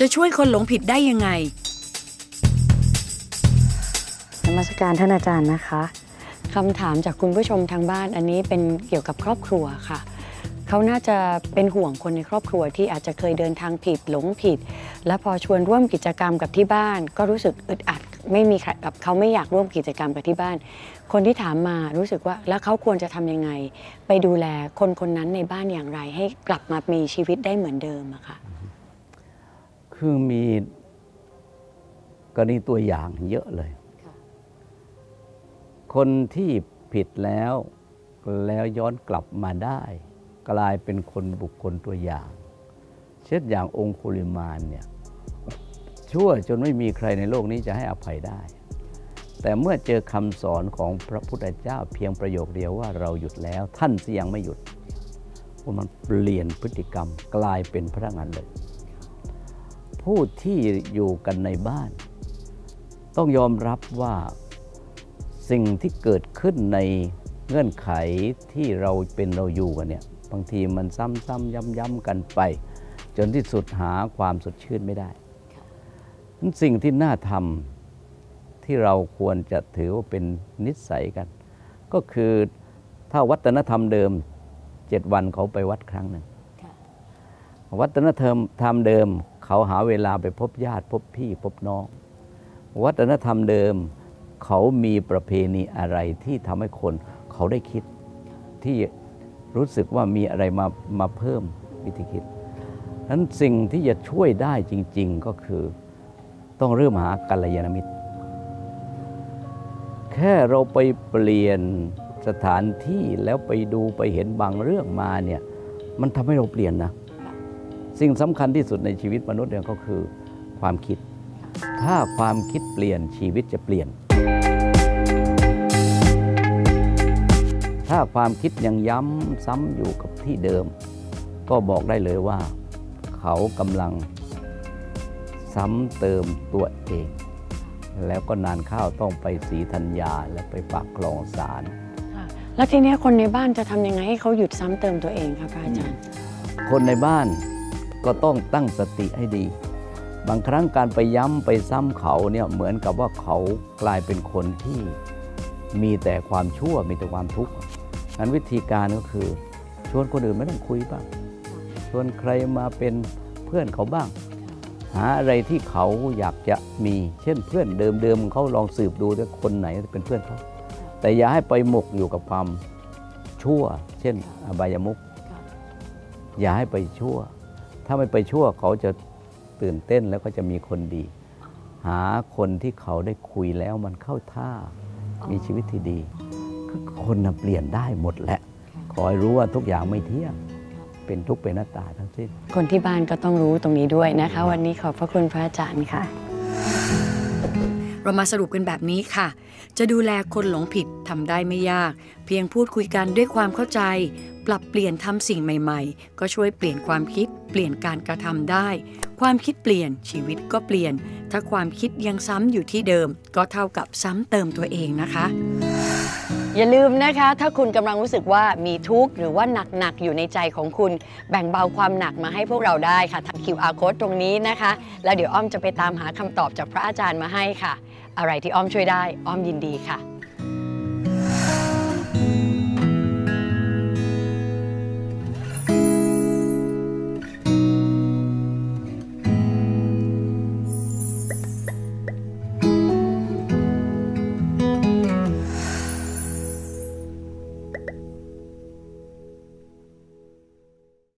จะช่วยคนหลงผิดได้ยังไงนมัสการท่านอาจารย์นะคะคำถามจากคุณผู้ชมทางบ้านอันนี้เป็นเกี่ยวกับครอบครัวค่ะ เขาน่าจะเป็นห่วงคนในครอบครัวที่อาจจะเคยเดินทางผิดหลงผิด และพอชวนร่วมกิจกรรมกับที่บ้าน ก็รู้สึกอึดอัดไม่มีใครแบบเขาไม่อยากร่วมกิจกรรมกับที่บ้าน คนที่ถามมารู้สึกว่าแล้วเขาควรจะทำยังไง ไปดูแลคนคนนั้นในบ้านอย่างไร ให้กลับมามีชีวิตได้เหมือนเดิมอะค่ะ คือมีกรณีตัวอย่างเยอะเลยค่ะคนที่ผิดแล้วแล้วย้อนกลับมาได้ กลายเป็นคนบุคคลตัวอย่าง เช่นอย่างองคุลิมานเนี่ยชั่วจนไม่มีใครในโลกนี้จะให้อภัยได้ แต่เมื่อเจอคำสอนของพระพุทธเจ้าเพียงประโยคเดียวว่าเราหยุดแล้ว ท่านสิยังไม่หยุดมันเปลี่ยนพฤติกรรมกลายเป็นพระงานเลย ผู้ที่อยู่กันในบ้าน ต้องยอมรับว่าสิ่งที่เกิดขึ้นในเงื่อนไขที่เราเป็นเราอยู่กันเนี่ยบางทีมันซ้ำๆย้ำๆกันไป จนที่สุดหาความสดชื่นไม่ได้นั้นสิ่งที่น่าทำที่เราควรจะถือว่าเป็นนิสัยกัน ก็คือถ้าวัฒนธรรมเดิมเจ็ดวันเขาไปวัดครั้งหนึ่งวัฒนธรรมธรรมเดิม เขาหาเวลาไปพบญาติพบพี่พบน้อง วัฒนธรรมเดิม เขามีประเพณีอะไรที่ทำให้คน เขาได้คิดที่รู้สึกว่ามีอะไรมามาเพิ่มวิธีคิดนั้นสิ่งที่จะช่วยได้จริง ๆ ก็คือต้องเริ่มหากัลยาณมิตร แค่เราไปเปลี่ยนสถานที่แล้วไปดูไปเห็นบางเรื่องมาเนี่ย มันทำให้เราเปลี่ยนนะ สิ่งสำคัญที่สุดในชีวิตมนุษย์เนี่ยก็คือความคิด ถ้าความคิดเปลี่ยนชีวิตจะเปลี่ยน ถ้าความคิดยังย้ำซ้ำอยู่กับที่เดิม ก็บอกได้เลยว่า เขากำลังซ้ำเติมตัวเอง แล้วก็นานข้าวต้องไปสีธัญญาและไปฝากคลองสารค่ะแล้วทีเนี้ยคนในบ้านจะทำยังไงให้เขาหยุดซ้ำเติมตัวเองคะพระอาจารย์ คนในบ้าน ก็ต้องตั้งสติให้ดี บางครั้งการไปย้ำไปซ้ำเขาเนี่ยเหมือนกับว่าเขากลายเป็นคนที่มีแต่ความชั่วมีแต่ความทุกข์นั้นวิธีการก็คือ ชวนคนอื่นไม่ต้องคุยบ้าง ชวนใครมาเป็นเพื่อนเขาบ้าง หาอะไรที่เขาอยากจะมี เช่นเพื่อนเดิมๆเขาลองสืบดูว่าคนไหนเป็นเพื่อนเขาแต่อย่าให้ไปหมกอยู่กับความชั่ว เช่น อบายมุขอย่าให้ไปชั่ว ถ้าไม่ไปชั่วเขาจะตื่นเต้นแล้วก็จะมีคนดี หาคนที่เขาได้คุยแล้วมันเข้าท่ามีชีวิตที่ดี คือคนน่ะเปลี่ยนได้หมดแหละขอให้รู้ว่าทุกอย่างไม่เที่ยงเป็นทุกข์เป็นหน้าตาทั้งสิ้น คนที่บ้านก็ต้องรู้ตรงนี้ด้วยนะคะ วันนี้ขอบพระคุณพระอาจารย์ค่ะ เรามาสรุปกันแบบนี้ค่ะ จะดูแลคนหลงผิดทำได้ไม่ยาก เพียงพูดคุยกันด้วยความเข้าใจ ปรับเปลี่ยนทำสิ่งใหม่ ๆ ก็ช่วยเปลี่ยนความคิด เปลี่ยนการกระทำได้ ความคิดเปลี่ยนชีวิตก็เปลี่ยน ถ้าความคิดยังซ้ำอยู่ที่เดิม ก็เท่ากับซ้ำเติมตัวเองนะคะ อย่าลืมนะคะ ถ้าคุณกำลังรู้สึกว่ามีทุกข์หรือว่าหนัก ๆ อยู่ในใจของคุณ แบ่งเบาความหนักมาให้พวกเราได้ค่ะทาง QR code ตรงนี้นะคะ แล้วเดี๋ยวอ้อมจะไปตามหาคำตอบจากพระอาจารย์มาให้ค่ะ อะไรที่อ้อมช่วยได้ อ้อมยินดีค่ะ